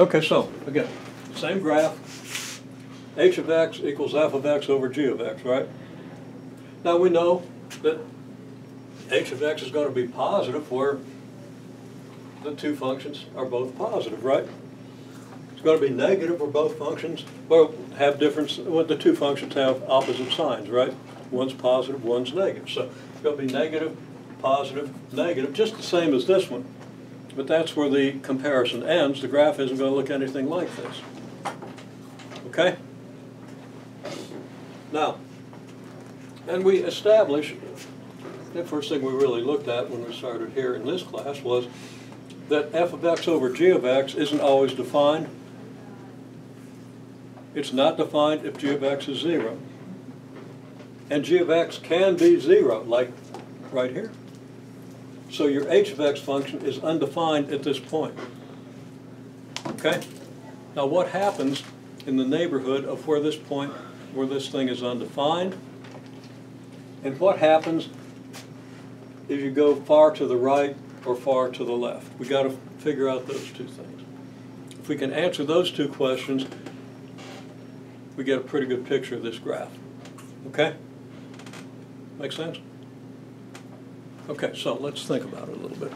Okay, so, again, same graph, h of x equals f of x over g of x, right? Now, we know that h of x is going to be positive where the two functions are both positive, right? It's going to be negative where both functions, well, have different, well, the two functions have opposite signs, right? One's positive, one's negative. So it's going to be negative, positive, negative, just the same as this one. But that's where the comparison ends. The graph isn't going to look anything like this. Okay? Now, and we established, the first thing we really looked at when we started here in this class was that f of x over g of x isn't always defined. It's not defined if g of x is zero. And g of x can be zero, like right here. So your h of x function is undefined at this point. Okay? Now what happens in the neighborhood of where this point, where this thing is undefined? And what happens if you go far to the right or far to the left? We got to figure out those two things. If we can answer those two questions, we get a pretty good picture of this graph. Okay? Make sense? Okay, so let's think about it a little bit.